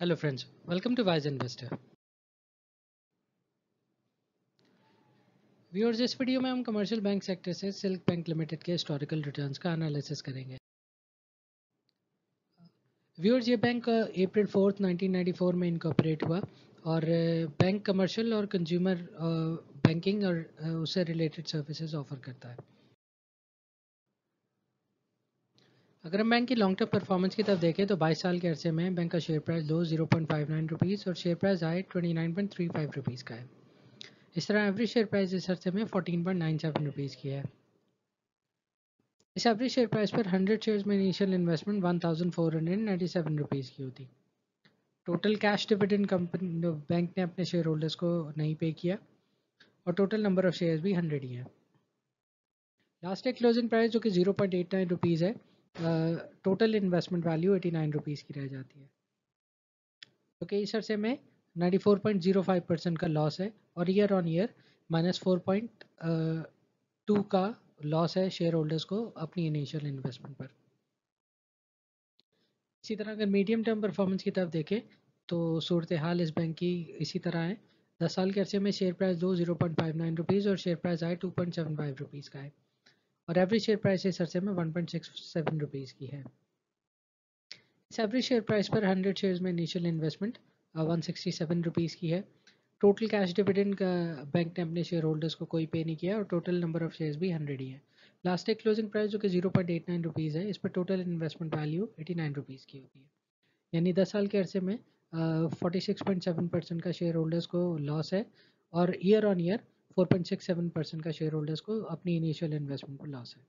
Hello friends welcome to wise investor viewers इस video में हम कमर्शियल बैंक सेक्टर से सिल्क बैंक लिमिटेड के हिस्टोरिकल रिटर्न्स का एनालिसिस करेंगे। व्यूअर्स ये बैंक अप्रैल फोर्थ 1994 में इनकॉपरेट हुआ और बैंक कमर्शियल और कंज्यूमर बैंकिंग और उससे रिलेटेड सर्विसेज़ ऑफ़र करता है। अगर हम बैंक की लॉन्ग टर्म परफॉर्मेंस की तरफ़ देखें तो 22 साल के अरसे में बैंक का share price low zero point five nine rupees और share price high twenty nine point three five rupees का है। इस तरह एवरेज शेयर प्राइस इस अरसे में fourteen point nine seven rupees की है। इस एवरेज शेयर प्राइस पर हंड्रेड शेयर्स में initial investment one thousand four hundred seven rupees की होती। Total cash dividend company bank ने अपने शेयर होल्डर्स को नहीं पे किया और टोटल नंबर ऑफ़ शेयर्स भी हंड्रेड ही हैं। लास्ट डे क्लोजिंग प्राइस जो कि zero point eight nine rupees है total investment value eighty nine rupees की रह जाती है। तो कि इस अरसे में ninety four point zero five percent का लॉस है और year on year minus four point two का लॉस है शेयर होल्डर्स को अपनी इनिशियल इन्वेस्टमेंट पर। इसी तरह अगर मीडियम टर्म परफॉर्मेंस की तरफ़ देखें तो सूरत हाल इस बैंक की इसी तरह है। दस साल के अरसे में शेयर प्राइस दो zero point five nine rupees और शेयर प्राइस आए two point seven five rupees का है। और एवरेज शेयर प्राइस इस अरसे में one point six seven rupees की है। इस एवरेज शेयर प्राइस पर हंड्रेड शेयर्स में initial investment one sixty seven rupees की है। टोटल कैश डिविडेंड का बैंक ने अपने शेयर होल्डर्स को कोई पे नहीं किया और टोटल नंबर ऑफ़ शेयर्स भी हंड्रेड ही है। लास्ट डे क्लोजिंग प्राइस जो कि zero point eight nine rupees है, इस पर total investment value eighty nine rupees की होती है। यानी दस साल के अरसे में forty six point seven percent का शेयर होल्डर्स को लॉस है और year on year four point six seven percent का शेयर होल्डर्स को अपनी इनिशियल इन्वेस्टमेंट पर लॉस है